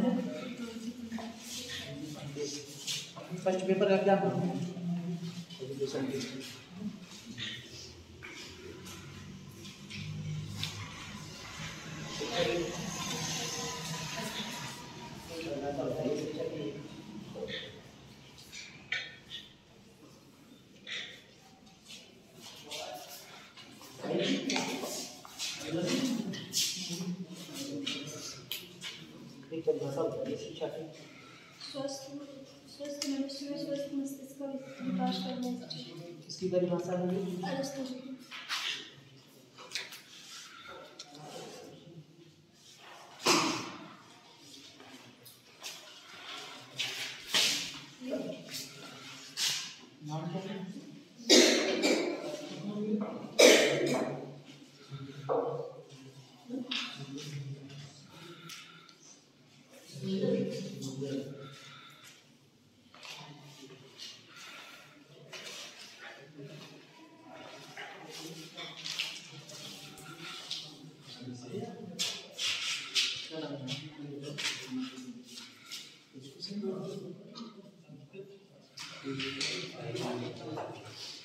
है first paper का क्या नाम है एक परिभाषा बताइए शिक्षा की स्वस्थ स्वस्थ मनुष्य में स्वस्थ मस्तिष्क का विकास करना चाहिए इसकी परिभाषा है नाम क्या है Thank you.